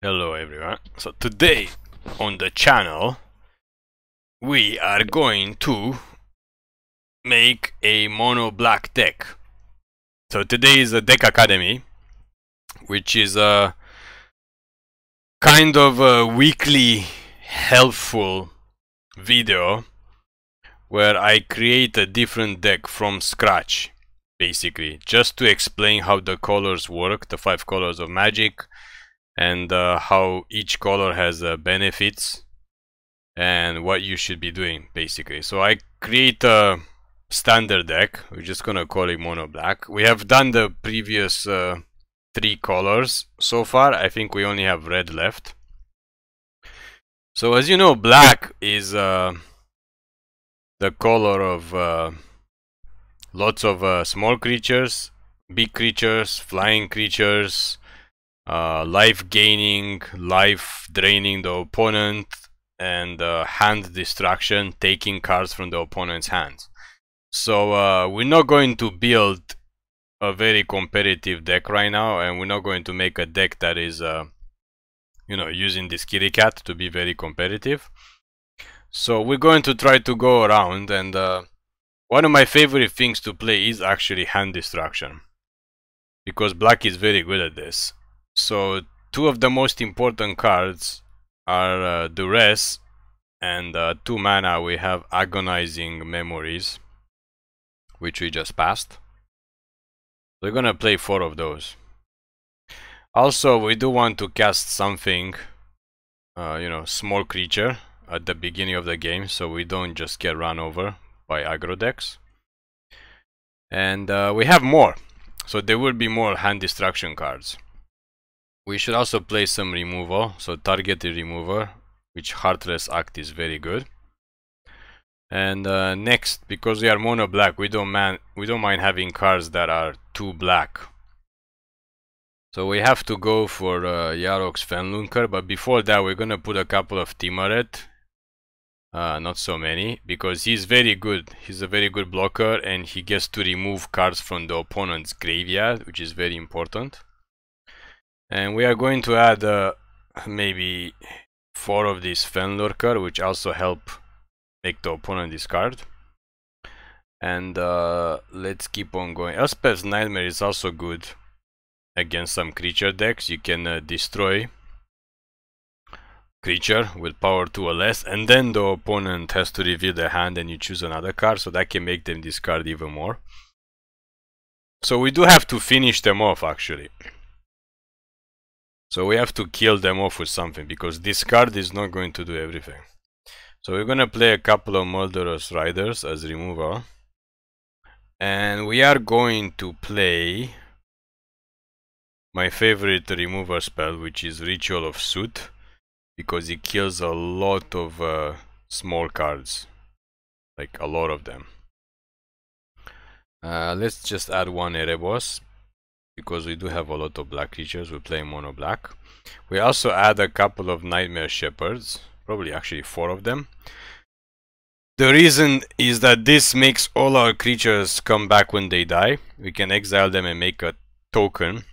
Hello everyone. So today on the channel we are going to make a mono black deck. So today is a deck academy which is a kind of a weekly helpful video where I create a different deck from scratch basically just to explain how the colors work, the five colors of magic and uh, how each color has uh, benefits and what you should be doing basically. So I create a standard deck. We're just gonna call it mono black. We have done the previous uh, three colors so far. I think we only have red left. So as you know black is uh, the color of uh, lots of uh, small creatures big creatures flying creatures uh, life gaining, life draining the opponent, and uh, hand destruction, taking cards from the opponent's hands. So uh, we're not going to build a very competitive deck right now, and we're not going to make a deck that is, uh, you know, using this kitty cat to be very competitive. So we're going to try to go around, and uh, one of my favorite things to play is actually hand destruction. Because black is very good at this so two of the most important cards are uh, Duress and uh, two mana we have Agonizing Memories which we just passed. We're gonna play four of those. Also we do want to cast something uh, you know small creature at the beginning of the game so we don't just get run over by aggro decks. And uh, we have more so there will be more hand destruction cards. We should also play some removal, so targeted remover, which Heartless Act is very good. And uh, next, because we are mono black, we don't man we don't mind having cards that are too black. So we have to go for uh, Yarok's Fenlurker, but before that we're gonna put a couple of Tymaret. Uh, not so many, because he's very good. He's a very good blocker and he gets to remove cards from the opponent's graveyard, which is very important and we are going to add uh, maybe four of these Fenlurker which also help make the opponent discard. And uh, let's keep on going. Elspeth's Nightmare is also good against some creature decks. You can uh, destroy creature with power 2 or less and then the opponent has to reveal their hand and you choose another card so that can make them discard even more. So we do have to finish them off actually so we have to kill them off with something because this card is not going to do everything. So we're gonna play a couple of Murderous Riders as removal. And we are going to play my favorite remover spell which is Ritual of Soot because it kills a lot of uh, small cards like a lot of them uh, let's just add one Erebos because we do have a lot of black creatures we play mono black. We also add a couple of nightmare shepherds probably actually four of them. The reason is that this makes all our creatures come back when they die. We can exile them and make a token.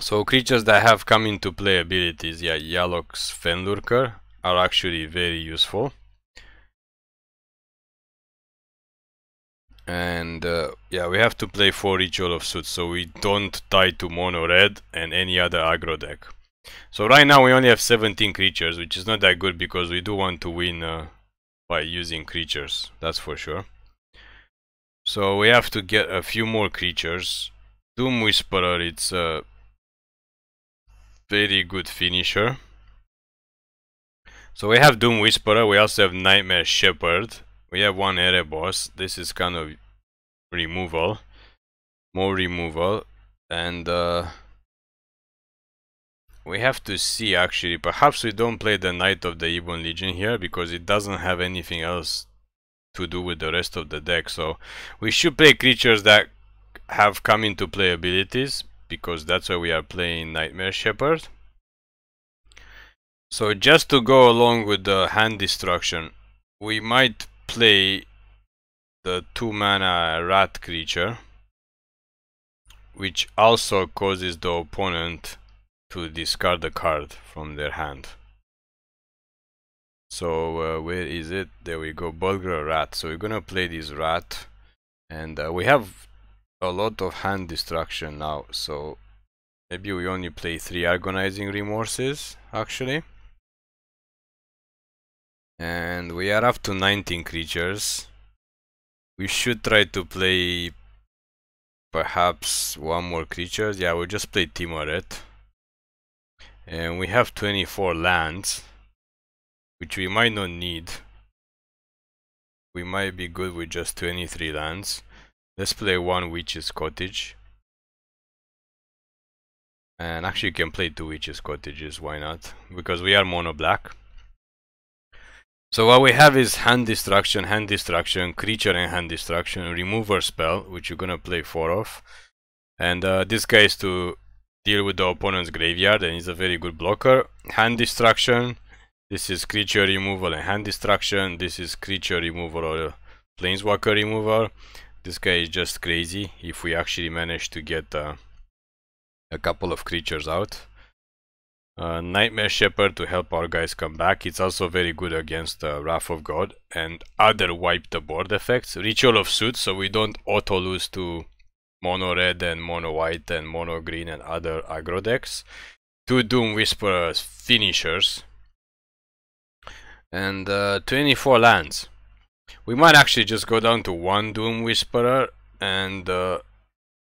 So creatures that have come into play abilities yeah Yarok's Fenlurker are actually very useful and uh, yeah we have to play 4 ritual of Soots so we don't die to mono red and any other aggro deck. So right now we only have 17 creatures which is not that good because we do want to win uh, by using creatures that's for sure. So we have to get a few more creatures. Doom Whisperer it's a very good finisher. So we have Doom Whisperer we also have Nightmare Shepherd we have one Erebos. This is kind of removal. More removal. And uh, we have to see actually. Perhaps we don't play the Knight of the Ebon Legion here because it doesn't have anything else to do with the rest of the deck. So we should play creatures that have come into play abilities because that's why we are playing Nightmare Shepherd. So just to go along with the hand destruction, we might play the 2 mana rat creature which also causes the opponent to discard a card from their hand. So uh, where is it? There we go, Burglar Rat. So we're gonna play this rat, and uh, we have a lot of hand destruction now. So maybe we only play three agonizing remorses actually. And we are up to 19 creatures. We should try to play perhaps one more creature. Yeah, we'll just play Tymaret. And we have 24 lands which we might not need. We might be good with just 23 lands. Let's play one Witch's Cottage. And actually you can play two Witch's Cottages, why not? Because we are mono black. So what we have is hand destruction, hand destruction, creature and hand destruction, remover spell, which you're gonna play four of. And uh, this guy is to deal with the opponent's graveyard and he's a very good blocker. Hand destruction, this is creature removal and hand destruction. This is creature removal or planeswalker removal. This guy is just crazy if we actually manage to get uh, a couple of creatures out. Uh, Nightmare Shepherd to help our guys come back. It's also very good against uh, Wrath of God and other wipe the board effects. Ritual of Soot so we don't auto lose to mono red and mono white and mono green and other aggro decks. Two Doom Whisperers finishers and uh, 24 lands. We might actually just go down to one Doom Whisperer and uh,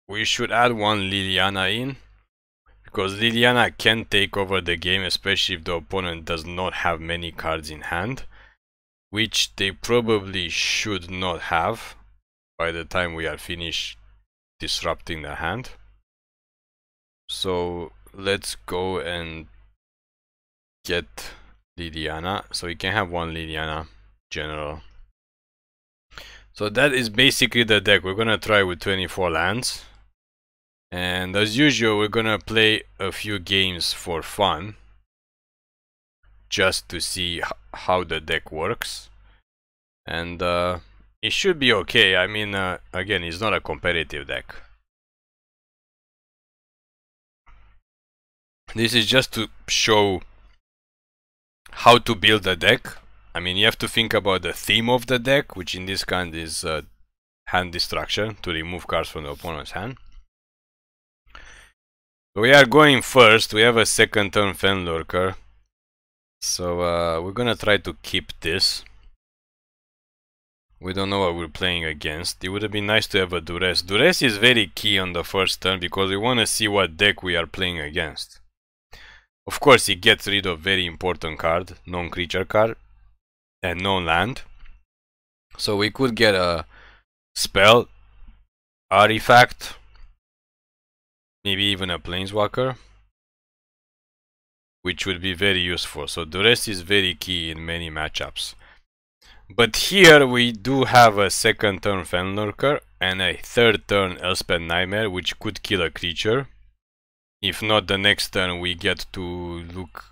we should add one Liliana in because Liliana can take over the game especially if the opponent does not have many cards in hand which they probably should not have by the time we are finished disrupting the hand so let's go and get Liliana. So we can have one Liliana general. So that is basically the deck. We're gonna try with 24 lands. And as usual, we're gonna play a few games for fun. Just to see how the deck works. And uh, it should be okay. I mean, uh, again, it's not a competitive deck. This is just to show how to build a deck. I mean, you have to think about the theme of the deck, which in this kind is uh, hand destruction, to remove cards from the opponent's hand. We are going first, we have a second turn Fenlurker. So uh, we're gonna try to keep this. We don't know what we're playing against. It would have been nice to have a Duress. Duress is very key on the first turn because we want to see what deck we are playing against. Of course, it gets rid of very important card, non-creature card, and non-land. So we could get a spell, artifact, maybe even a planeswalker, which would be very useful. So Duress is very key in many matchups. But here we do have a second turn Fenlurker and a third turn Elspeth Nightmare, which could kill a creature. If not, the next turn we get to look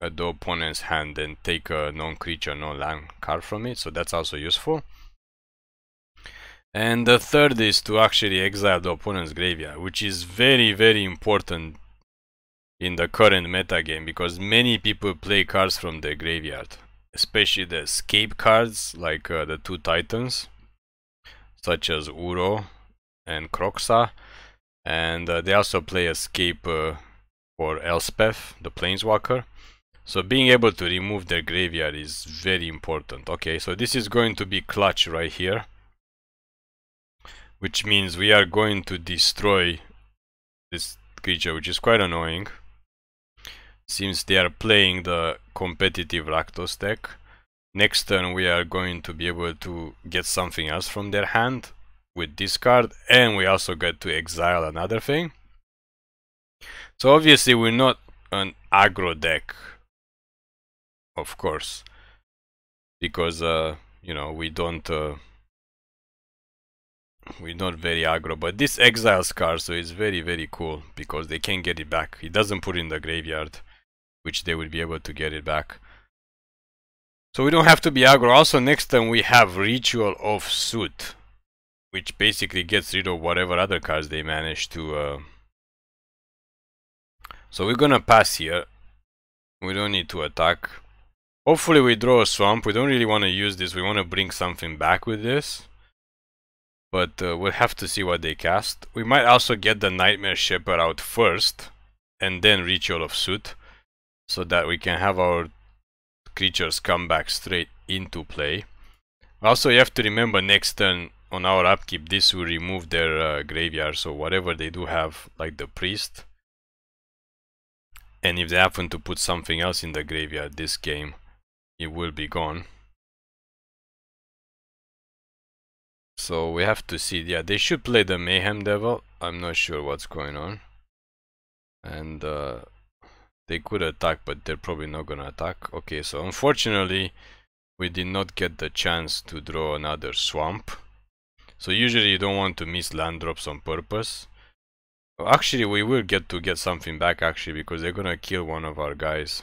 at the opponent's hand and take a non-creature, non-land card from it, so that's also useful. And the third is to actually exile the opponent's graveyard, which is very, very important in the current meta game because many people play cards from the graveyard, especially the escape cards like uh, the two titans, such as Uro and Kroxa and uh, they also play escape uh, for Elspeth, the planeswalker. So being able to remove their graveyard is very important. Okay, so this is going to be clutch right here. Which means we are going to destroy this creature, which is quite annoying. Since they are playing the competitive Rakdos deck. Next turn we are going to be able to get something else from their hand with discard and we also get to exile another thing. So obviously we're not an aggro deck, of course, because uh, you know we don't uh, we're not very aggro. But this exiles card, so it's very very cool because they can get it back. It doesn't put in the graveyard, which they will be able to get it back. So we don't have to be aggro. Also, next time we have Ritual of Soot which basically gets rid of whatever other cards they manage to uh, So we're gonna pass here. We don't need to attack. Hopefully we draw a swamp. We don't really want to use this. We want to bring something back with this. But uh, we'll have to see what they cast. We might also get the Nightmare Shepherd out first. And then Ritual of Soot. So that we can have our creatures come back straight into play. Also, you have to remember next turn on our upkeep, this will remove their uh, graveyard. So whatever they do have, like the priest. And if they happen to put something else in the graveyard this game, it will be gone. So we have to see, yeah, they should play the Mayhem Devil. I'm not sure what's going on. And uh, they could attack, but they're probably not gonna attack. Okay, so unfortunately, we did not get the chance to draw another swamp. So usually you don't want to miss land drops on purpose. Actually, we will get to get something back actually because they're gonna kill one of our guys.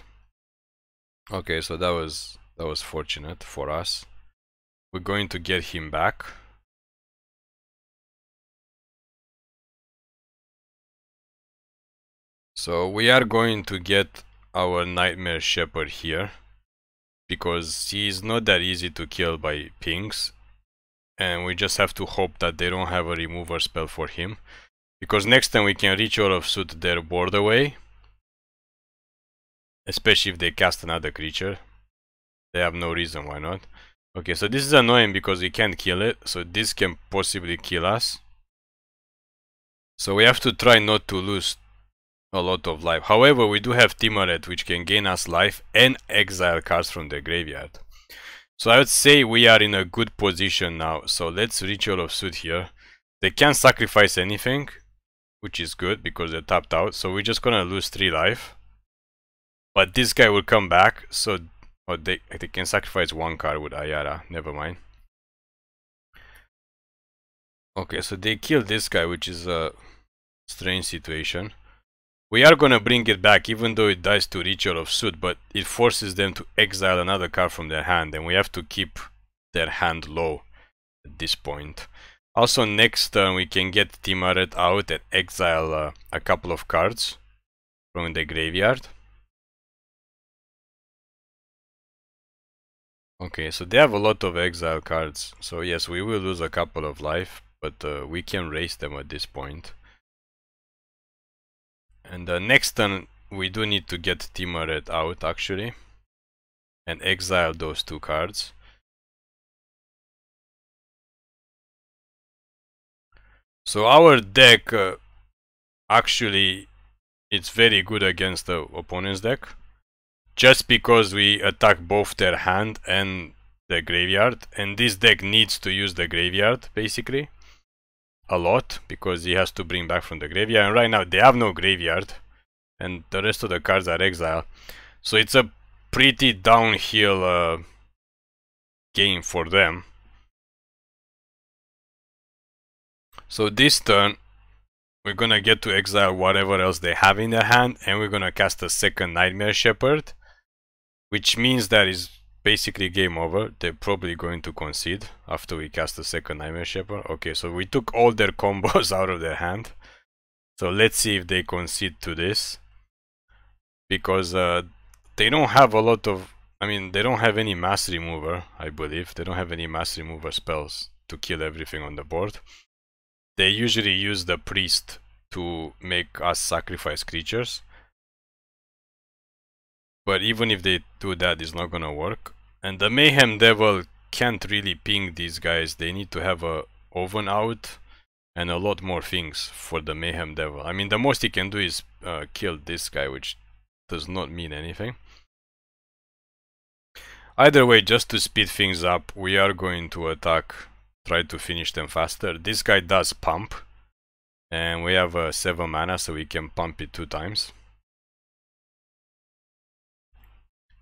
Okay, so that was that was fortunate for us. We're going to get him back. So we are going to get our Nightmare Shepherd here because he is not that easy to kill by pings and we just have to hope that they don't have a remover spell for him because next time we can reach Ritual of Soot their board away especially if they cast another creature. They have no reason why not. Okay so this is annoying because we can't kill it so this can possibly kill us. So we have to try not to lose a lot of life. However we do have Tymaret which can gain us life and exile cards from the graveyard. So I would say we are in a good position now. So let's Ritual of Soot here. They can't sacrifice anything which is good because they're tapped out. So we're just gonna lose 3 life. But this guy will come back, so oh, they, they can sacrifice one card with Ayara, never mind. Okay, so they kill this guy, which is a strange situation. We are gonna bring it back, even though it dies to Ritual of Soot, but it forces them to exile another card from their hand, and we have to keep their hand low at this point. Also, next turn we can get Tymaret out and exile uh, a couple of cards from the graveyard. Okay, so they have a lot of exile cards. So yes, we will lose a couple of life, but uh, we can raise them at this point. And uh, next turn, we do need to get Tymaret out actually. And exile those two cards. So our deck uh, actually it's very good against the opponent's deck just because we attack both their hand and the graveyard and this deck needs to use the graveyard basically a lot because he has to bring back from the graveyard and right now they have no graveyard and the rest of the cards are exile. So it's a pretty downhill uh, game for them. So this turn we're gonna get to exile whatever else they have in their hand and we're gonna cast a second Nightmare Shepherd which means that is basically game over. They're probably going to concede after we cast the second Nightmare Shepherd. Okay, so we took all their combos out of their hand. So let's see if they concede to this. Because uh, they don't have a lot of... I mean, they don't have any mass remover, I believe. They don't have any mass remover spells to kill everything on the board. They usually use the priest to make us sacrifice creatures. But even if they do that, it's not gonna work. And the Mayhem Devil can't really ping these guys. They need to have a oven out and a lot more things for the Mayhem Devil. I mean, the most he can do is uh, kill this guy, which does not mean anything. Either way, just to speed things up, we are going to attack, try to finish them faster. This guy does pump, and we have uh, 7 mana, so we can pump it two times.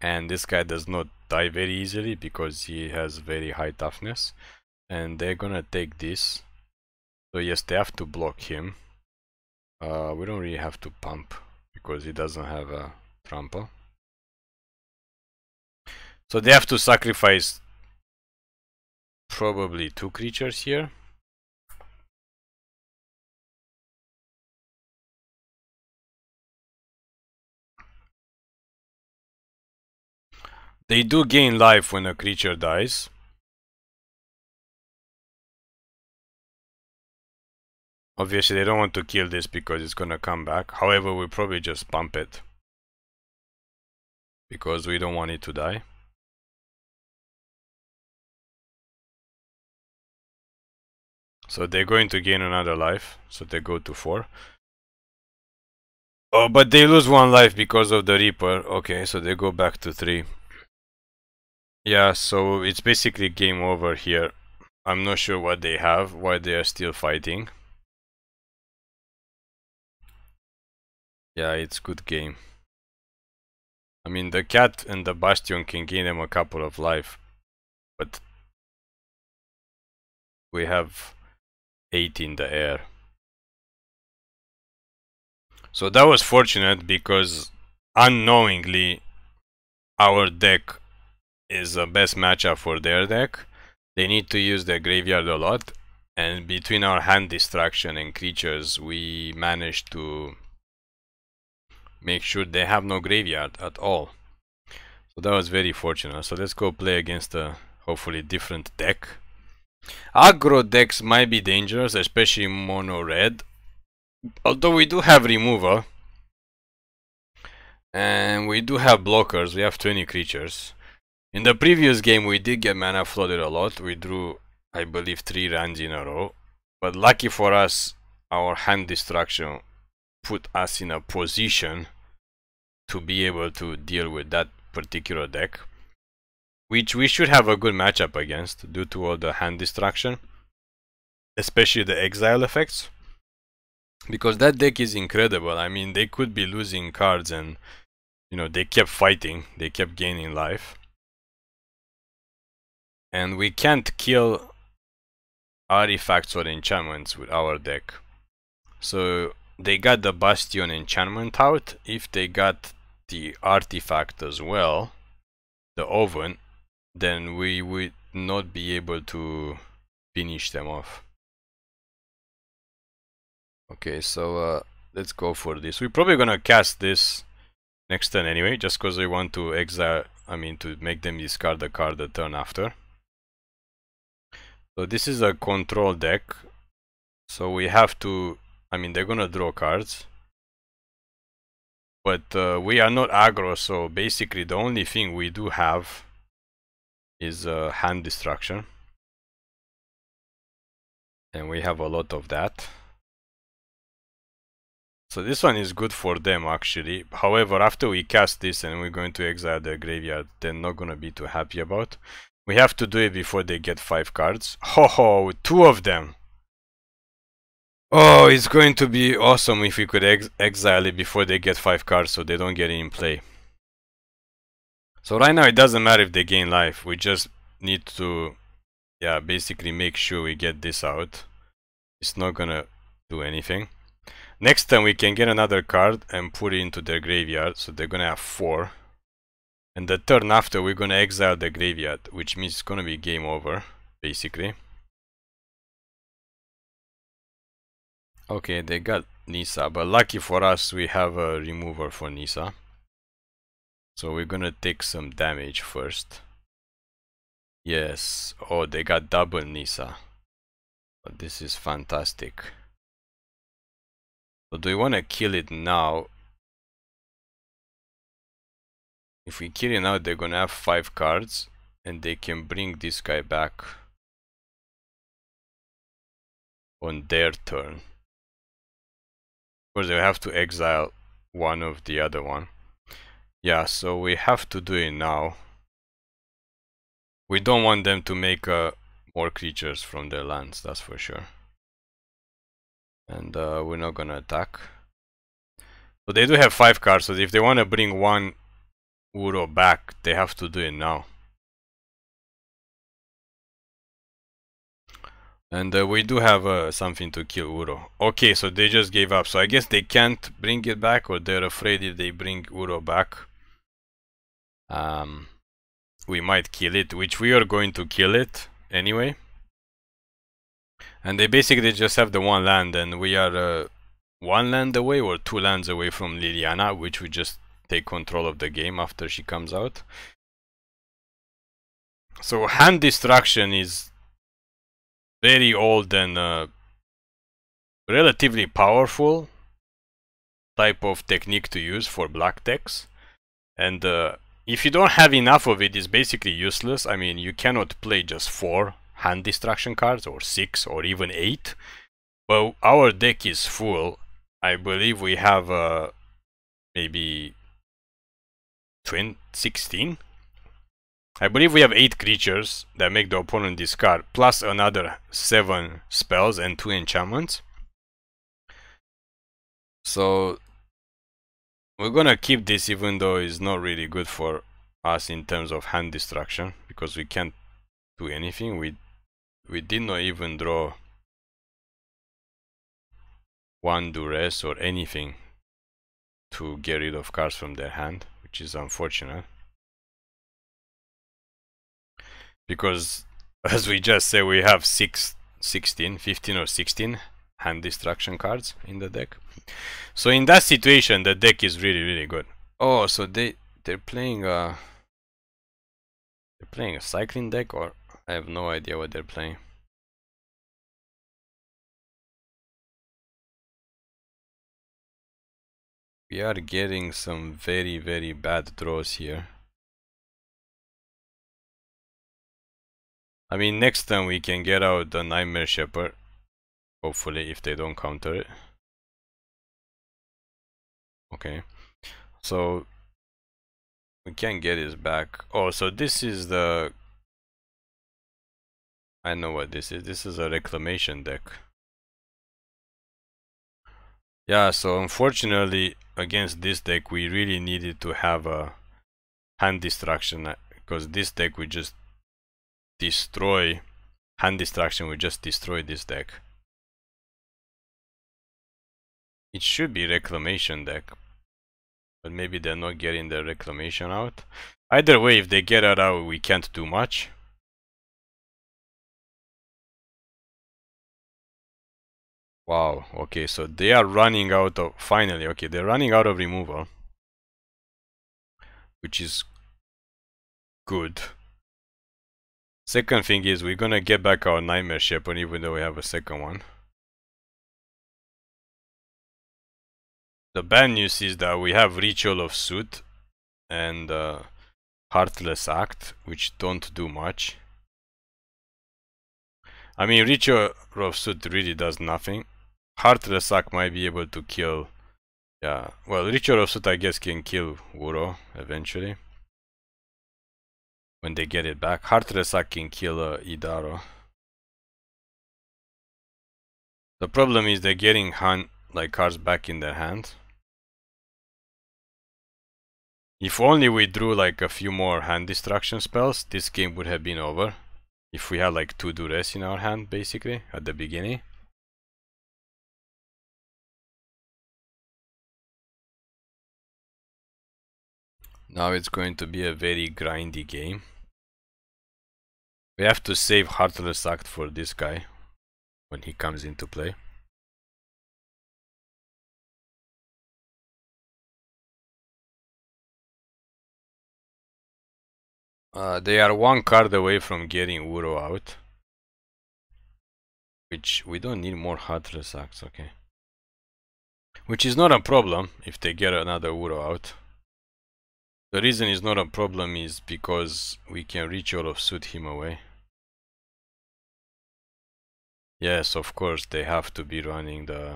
And this guy does not die very easily because he has very high toughness. And they're gonna take this. So yes they have to block him. Uh, we don't really have to pump because he doesn't have a trample. So they have to sacrifice probably two creatures here They do gain life when a creature dies. Obviously, they don't want to kill this because it's gonna come back. However, we probably just bump it. Because we don't want it to die. So they're going to gain another life. So they go to 4. Oh, but they lose one life because of the Reaper. Okay, so they go back to 3. Yeah, so it's basically game over here. I'm not sure what they have, why they are still fighting. Yeah, it's good game. I mean, the cat and the bastion can gain them a couple of life, but we have 8 in the air. So that was fortunate because unknowingly our deck is the best matchup for their deck. They need to use their graveyard a lot and between our hand destruction and creatures we managed to make sure they have no graveyard at all. So that was very fortunate. So let's go play against a hopefully different deck. Aggro decks might be dangerous, especially mono red. Although we do have removal. And we do have blockers, we have 20 creatures. In the previous game we did get mana flooded a lot. We drew, I believe, 3 runs in a row. But lucky for us, our hand destruction put us in a position to be able to deal with that particular deck which we should have a good matchup against due to all the hand destruction especially the exile effects because that deck is incredible i mean they could be losing cards and you know they kept fighting they kept gaining life and we can't kill artifacts or enchantments with our deck. So they got the bastion enchantment out. If they got the artifact as well the oven then we would not be able to finish them off. Okay so uh, let's go for this. We're probably gonna cast this next turn anyway just because we want to exile I mean to make them discard the card the turn after so this is a control deck so we have to I mean, they're gonna draw cards. But uh, we are not aggro, so basically the only thing we do have is uh, hand destruction. And we have a lot of that. So this one is good for them actually. However, after we cast this and we're going to exile their graveyard, they're not gonna be too happy about. We have to do it before they get five cards. Ho ho, two of them! Oh, it's going to be awesome if we could ex exile it before they get 5 cards so they don't get it in play. So right now it doesn't matter if they gain life, we just need to yeah, basically make sure we get this out. It's not gonna do anything. Next time we can get another card and put it into their graveyard, so they're gonna have 4. And the turn after we're gonna exile the graveyard, which means it's gonna be game over, basically. Okay, they got Nissa, but lucky for us we have a remover for Nissa. So we're gonna take some damage first. Yes, oh they got double Nissa. But this is fantastic. But do we wanna kill it now? If we kill it now they're gonna have 5 cards and they can bring this guy back on their turn course they have to exile one of the other one. Yeah, so we have to do it now. We don't want them to make uh, more creatures from their lands, that's for sure. And uh, we're not gonna attack. So they do have 5 cards, so if they want to bring one Uro back, they have to do it now. And uh, we do have uh, something to kill Uro. Okay, so they just gave up. So I guess they can't bring it back or they're afraid if they bring Uro back. Um, we might kill it, which we are going to kill it anyway. And they basically just have the one land and we are uh, one land away or two lands away from Liliana, which we just take control of the game after she comes out. so hand destruction is very old and uh, relatively powerful type of technique to use for black decks and uh, if you don't have enough of it it's basically useless. I mean you cannot play just four hand destruction cards or six or even eight. But our deck is full. I believe we have uh, maybe 20, 16 I believe we have 8 creatures that make the opponent discard, plus another 7 spells and 2 enchantments. So we're gonna keep this even though it's not really good for us in terms of hand destruction because we can't do anything. We we did not even draw one duress or anything to get rid of cards from their hand, which is unfortunate. Because as we just said we have six 16 15 or 16 hand destruction cards in the deck. So in that situation the deck is really really good. Oh so they they're playing a they're playing a cycling deck or I have no idea what they're playing we are getting some very very bad draws here I mean, next time we can get out the Nightmare Shepherd. Hopefully, if they don't counter it. Okay. So, we can get his back. Oh, so this is the... I know what this is. This is a reclamation deck. Yeah, so unfortunately, against this deck, we really needed to have a hand destruction uh, because this deck we just destroy hand destruction will just destroy this deck. It should be reclamation deck. But maybe they're not getting their reclamation out. Either way, if they get it out, we can't do much. Wow, okay, so they are running out of, finally, okay, they're running out of removal. Which is good. Second thing is we're gonna get back our Nightmare Shepherd even though we have a second one. The bad news is that we have Ritual of Soot and uh, Heartless Act, which don't do much. I mean, Ritual of Soot really does nothing. Heartless Act might be able to kill... Yeah, well, Ritual of Soot I guess can kill Uro eventually when they get it back. Heartless can kill uh, Idaro. The problem is they're getting hand, like cards back in their hand. If only we drew like a few more hand destruction spells, this game would have been over. If we had like two duress in our hand, basically, at the beginning. Now it's going to be a very grindy game. We have to save Heartless Act for this guy when he comes into play. Uh, they are one card away from getting Uro out. Which we don't need more Heartless Acts, okay. Which is not a problem if they get another Uro out. The reason is not a problem is because we can Ritual of Soot him away. Yes, of course, they have to be running the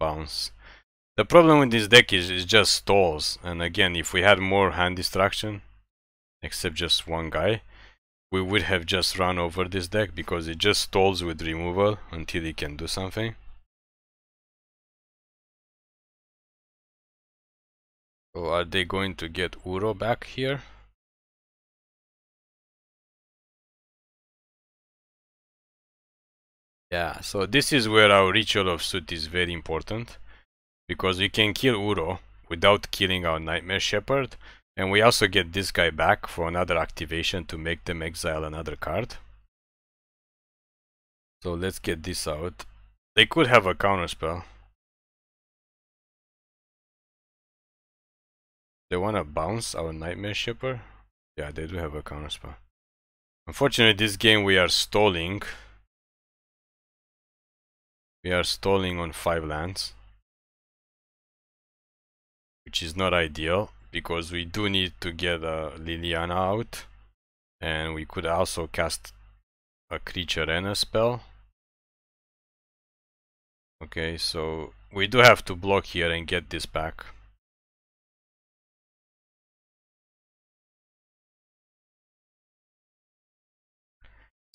bounce. The problem with this deck is it just stalls. And again, if we had more hand destruction, except just one guy, we would have just run over this deck because it just stalls with removal until he can do something. So are they going to get Uro back here? Yeah, so this is where our Ritual of Soot is very important. Because we can kill Uro without killing our Nightmare Shepherd. And we also get this guy back for another activation to make them exile another card. So let's get this out. They could have a counter They wanna bounce our Nightmare Shepherd? Yeah, they do have a counter spell. Unfortunately, this game we are stalling. We are stalling on 5 lands. Which is not ideal, because we do need to get uh, Liliana out. And we could also cast a creature and a spell. Okay, so we do have to block here and get this back.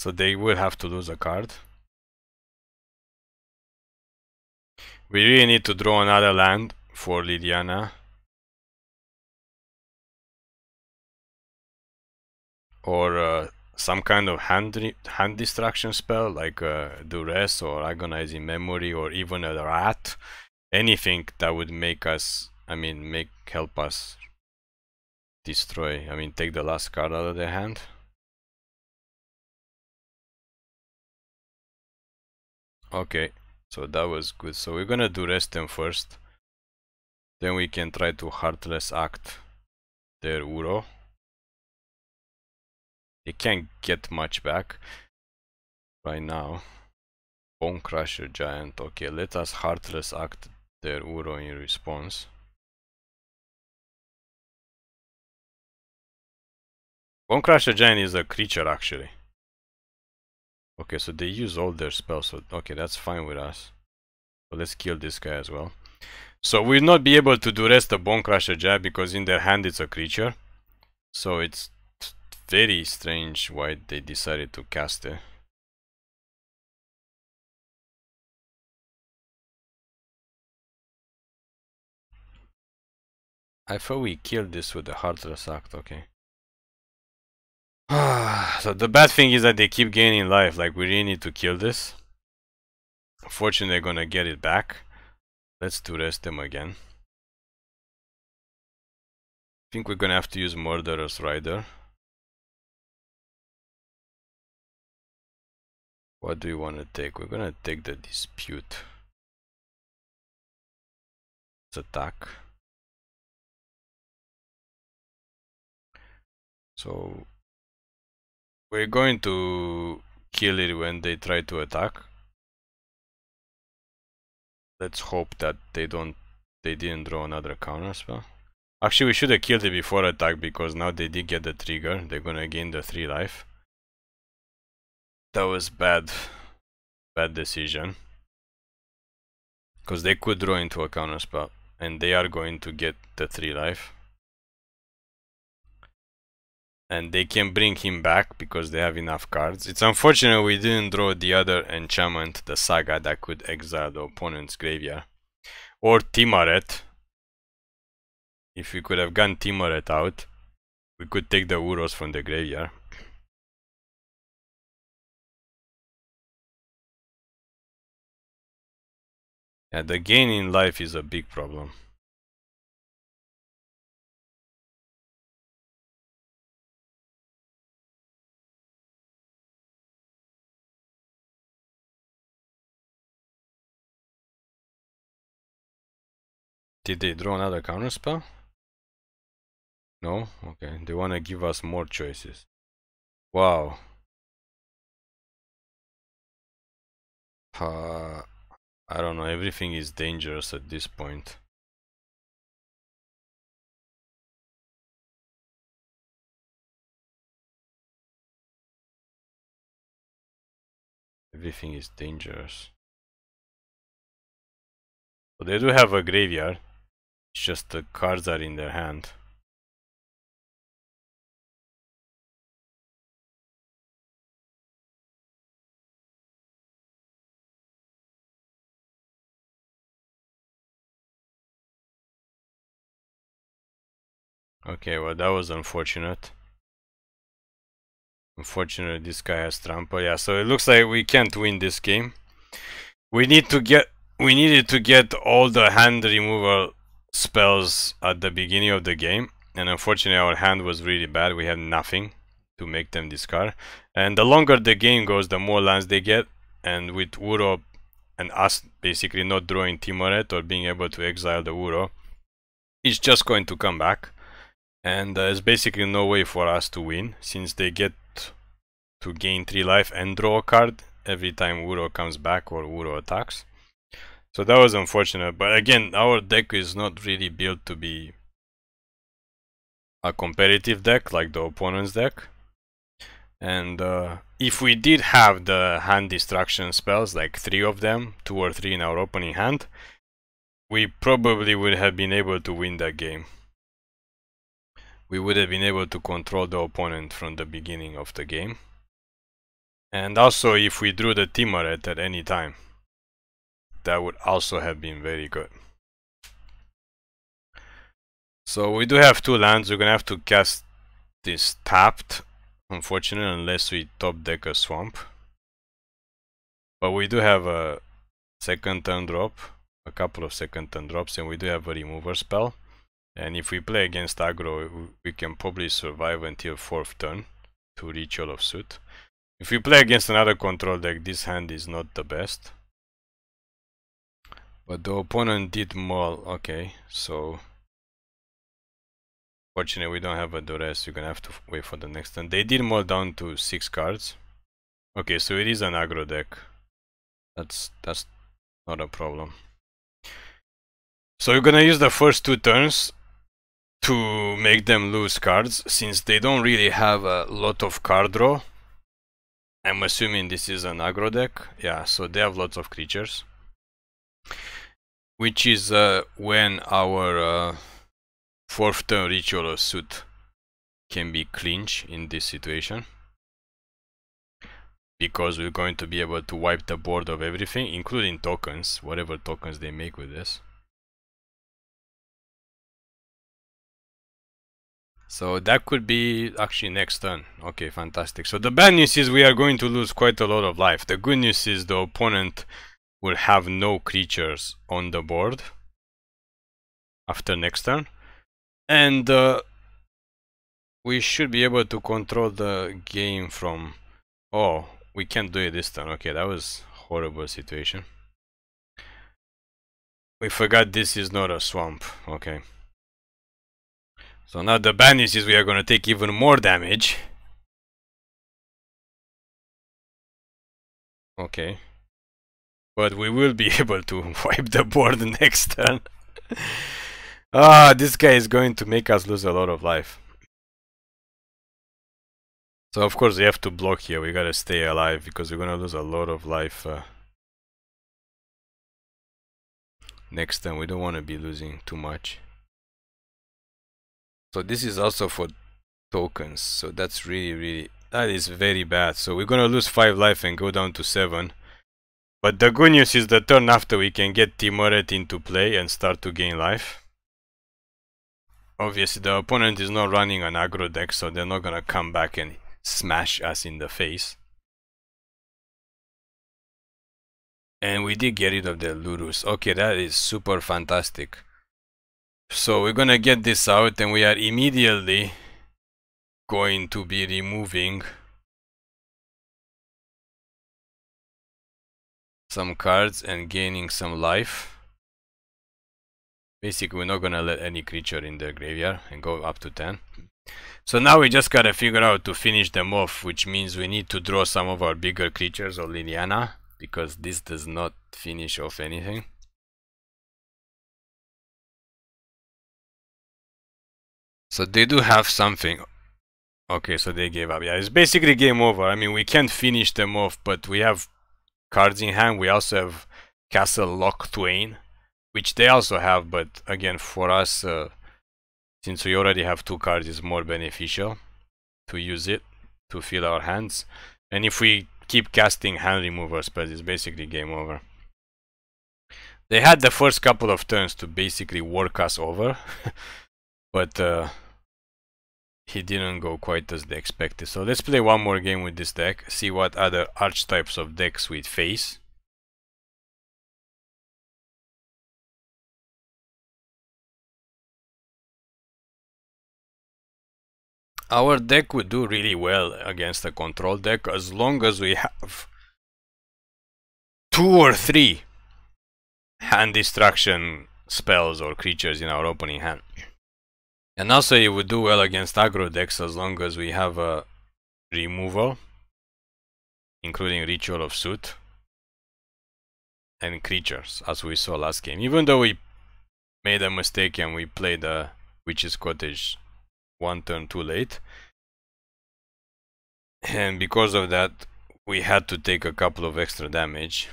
So they will have to lose a card. We really need to draw another land for Liliana. Or uh, some kind of hand, hand destruction spell like uh, Duress or Agonizing Memory or even a Rat. Anything that would make us, I mean, make help us destroy, I mean, take the last card out of their hand. Okay, so that was good. So we're gonna Duress them first. Then we can try to Heartless Act their Uro. They can't get much back right now. Bonecrusher Giant. Okay, let us Heartless Act their Uro in response. Bonecrusher Giant is a creature actually. Okay, so they use all their spells, so okay, that's fine with us. So let's kill this guy as well. So we'll not be able to Duress the Bone Crusher Jab because in their hand it's a creature. So it's very strange why they decided to cast it. I thought we killed this with the Heartless Act, okay. so the bad thing is that they keep gaining life. Like we really need to kill this. Fortunately, they're gonna get it back. Let's Duress them again. I think we're gonna have to use Murderous Rider. What do we want to take? We're gonna take the dispute. Let's attack. So we're going to kill it when they try to attack. Let's hope that they don't they didn't draw another counter spell. Actually we should have killed it before attack because now they did get the trigger. They're gonna gain the 3 life. That was bad. Bad decision. Because they could draw into a counter spell. And they are going to get the 3 life and they can bring him back because they have enough cards. It's unfortunate we didn't draw the other enchantment, the Saga, that could exile the opponent's graveyard. Or Tymaret. If we could have gotten Tymaret out, we could take the Uros from the graveyard. Yeah, the gain in life is a big problem. Did they draw another counter spell? No? Okay, they want to give us more choices. Wow. Uh, I don't know, everything is dangerous at this point. Everything is dangerous. But they do have a graveyard. It's just the cards are in their hand. Okay, well that was unfortunate. Unfortunately, this guy has trample. Yeah, so it looks like we can't win this game. We need to get we needed to get all the hand removal spells at the beginning of the game and unfortunately our hand was really bad. We had nothing to make them discard. And the longer the game goes the more lands they get. And with Uro and us basically not drawing Tymaret or being able to exile the Uro it's just going to come back. And uh, there's basically no way for us to win since they get to gain 3 life and draw a card every time Uro comes back or Uro attacks. So that was unfortunate, but again, our deck is not really built to be a competitive deck like the opponent's deck. And uh, if we did have the hand destruction spells, like three of them, two or three in our opening hand, we probably would have been able to win that game. We would have been able to control the opponent from the beginning of the game. And also if we drew the Tymaret at any time, that would also have been very good. So we do have two lands, we're gonna have to cast this tapped, unfortunately, unless we top deck a swamp. But we do have a second turn drop, a couple of second turn drops, and we do have a remover spell. And if we play against aggro, we can probably survive until 4th turn to reach all of Soot. If we play against another control deck, this hand is not the best. But the opponent did maul, okay, so... Fortunately, we don't have a duress, you're gonna have to wait for the next turn. They did maul down to 6 cards. Okay, so it is an aggro deck. That's, that's not a problem. So we're gonna use the first two turns to make them lose cards, since they don't really have a lot of card draw. I'm assuming this is an aggro deck. Yeah, so they have lots of creatures. Which is uh, when our uh, fourth turn ritual Soot can be clinched in this situation. Because we're going to be able to wipe the board of everything, including tokens, whatever tokens they make with this. So that could be actually next turn. Okay, fantastic. So the bad news is we are going to lose quite a lot of life. The good news is the opponent will have no creatures on the board after next turn. And uh, we should be able to control the game from... Oh, we can't do it this turn. Okay, that was horrible situation. We forgot this is not a swamp. Okay. So now the bad news is we are going to take even more damage. Okay. But we will be able to wipe the board next turn. ah, this guy is going to make us lose a lot of life. So of course we have to block here, we gotta stay alive because we're gonna lose a lot of life uh, next time. We don't want to be losing too much. So this is also for tokens. So that's really, really, that is very bad. So we're gonna lose 5 life and go down to 7. But the good news is the turn after we can get Tymaret into play and start to gain life. Obviously the opponent is not running an aggro deck so they're not gonna come back and smash us in the face. And we did get rid of the Lurrus. Okay, that is super fantastic. So we're gonna get this out and we are immediately going to be removing some cards and gaining some life. Basically, we're not gonna let any creature in the graveyard and go up to 10. So now we just gotta figure out to finish them off, which means we need to draw some of our bigger creatures or Liliana, because this does not finish off anything. So they do have something. Okay, so they gave up. Yeah, it's basically game over. I mean, we can't finish them off, but we have cards in hand. We also have Castle Locthwain, which they also have, but again, for us, uh, since we already have two cards, it's more beneficial to use it to fill our hands. And if we keep casting hand remover spells, it's basically game over. They had the first couple of turns to basically work us over, but uh, he didn't go quite as they expected. So let's play one more game with this deck, see what other archetypes of decks we face. Our deck would do really well against a control deck as long as we have two or three hand destruction spells or creatures in our opening hand. And also it would do well against aggro decks as long as we have a removal, including Ritual of Soot and creatures, as we saw last game. Even though we made a mistake and we played a Witch's Cottage one turn too late. And because of that, we had to take a couple of extra damage.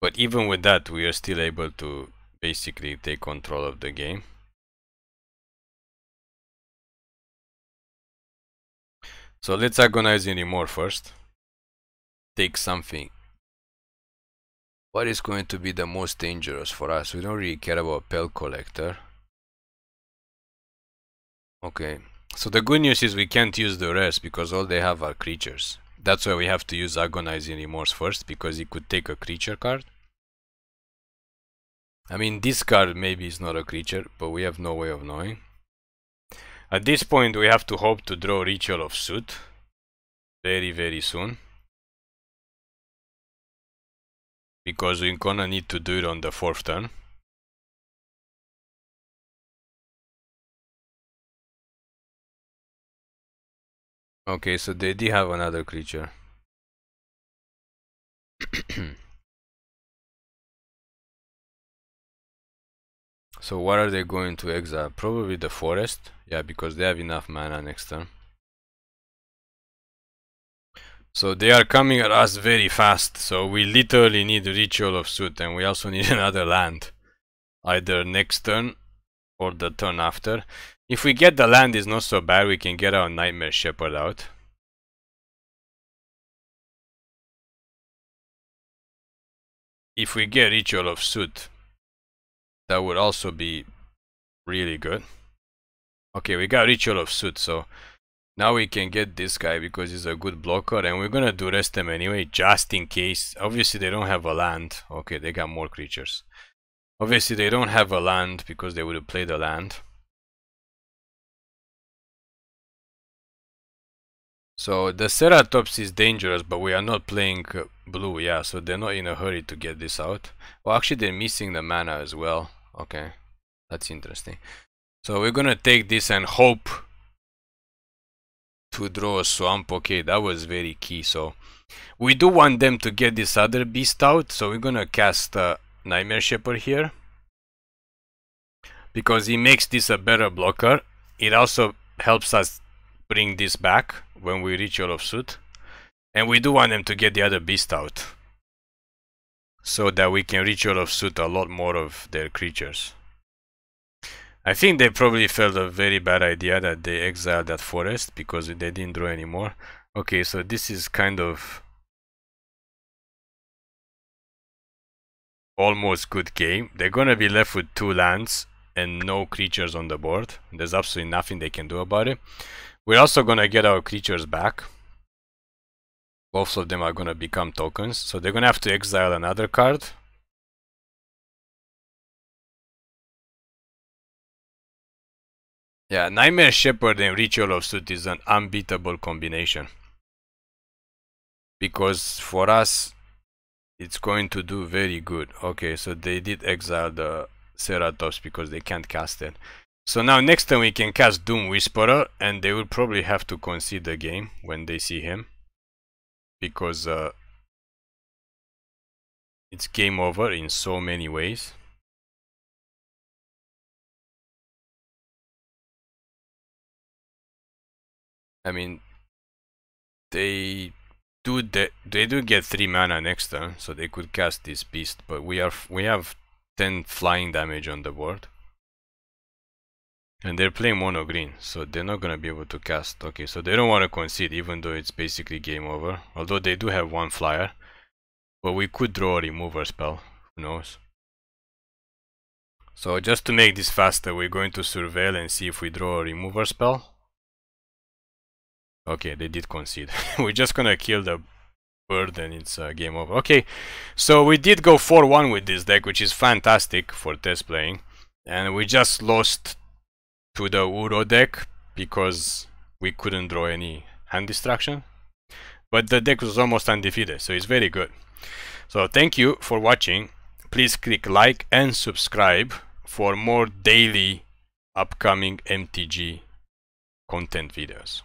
But even with that, we are still able to basically take control of the game. So let's Agonizing Remorse first. Take something. What is going to be the most dangerous for us? We don't really care about Pelt Collector. Okay, so the good news is we can't use Duress because all they have are creatures. That's why we have to use Agonizing Remorse first because it could take a creature card. I mean, this card maybe is not a creature, but we have no way of knowing. At this point we have to hope to draw Ritual of Soot very very soon. Because we're gonna need to do it on the fourth turn. Okay, so they did have another creature. So what are they going to exile? Probably the forest. Yeah, because they have enough mana next turn. So they are coming at us very fast. So we literally need Ritual of Soot and we also need another land. Either next turn or the turn after. If we get the land is not so bad, we can get our Nightmare Shepherd out. If we get Ritual of Soot, that would also be really good. Okay, we got Ritual of Soot, so now we can get this guy because he's a good blocker and we're gonna do rest them anyway, just in case. Obviously they don't have a land. Okay, they got more creatures. Obviously they don't have a land because they would have played a land. So the Ceratops is dangerous, but we are not playing blue, yeah, so they're not in a hurry to get this out. Well, actually they're missing the mana as well. Okay, that's interesting. So we're gonna take this and hope to draw a swamp. Okay, that was very key. So we do want them to get this other beast out. So we're gonna cast Nightmare Shepherd here. Because he makes this a better blocker. It also helps us bring this back when we Ritual of Soot. And we do want them to get the other beast out so that we can Ritual of Soot a lot more of their creatures. I think they probably felt a very bad idea that they exiled that forest because they didn't draw anymore. Okay, so this is kind of almost good game. They're gonna be left with two lands and no creatures on the board. There's absolutely nothing they can do about it. We're also gonna get our creatures back both of them are gonna become tokens so they're gonna have to exile another card. Yeah nightmare shepherd and Ritual of Soot is an unbeatable combination. Because for us it's going to do very good. Okay so they did exile the ceratops because they can't cast it. So now next time we can cast doom whisperer and they will probably have to concede the game when they see him because uh, it's game over in so many ways. I mean, they do they, they do get three mana next turn, so they could cast this beast. But we are we have ten flying damage on the board. And they're playing mono green, so they're not gonna be able to cast. Okay, so they don't want to concede, even though it's basically game over. Although they do have one flyer. But we could draw a remover spell, who knows. So just to make this faster, we're going to surveil and see if we draw a remover spell. Okay, they did concede. we're just gonna kill the bird and it's uh, game over. Okay, so we did go 4-1 with this deck, which is fantastic for test playing. And we just lost to the Uro deck because we couldn't draw any hand destruction. But the deck was almost undefeated, so it's very good. So thank you for watching. Please click like and subscribe for more daily upcoming MTG content videos.